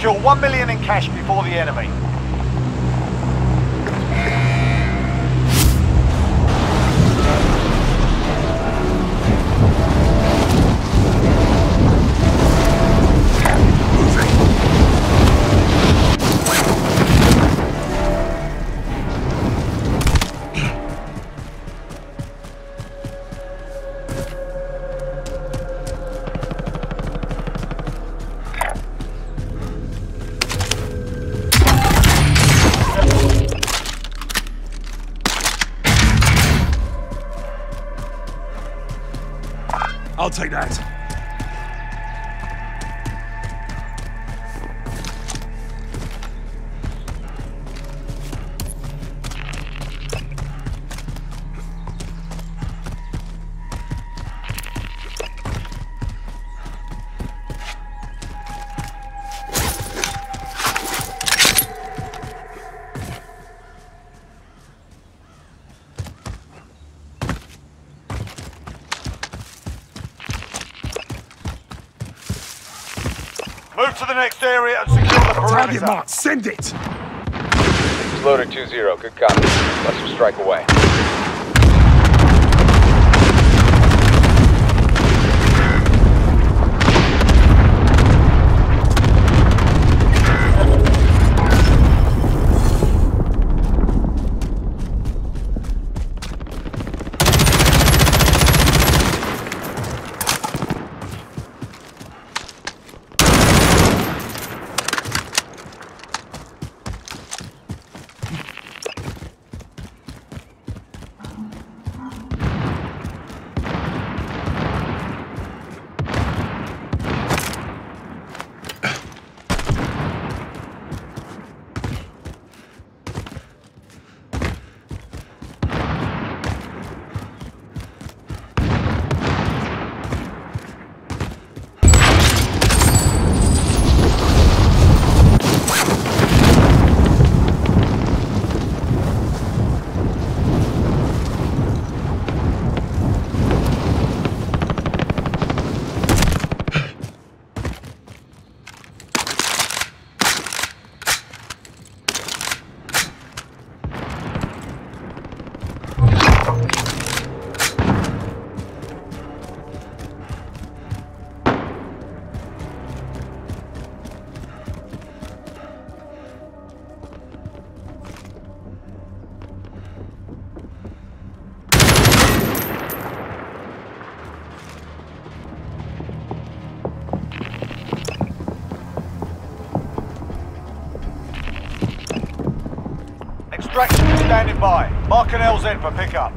Secure 1 million in cash before the enemy. I'll take that. Move to the next area and secure the Target perimeter. mark, send it! Loader 2-0, good copy. Let's strike away. Extraction standing by. Mark an LZ for pickup.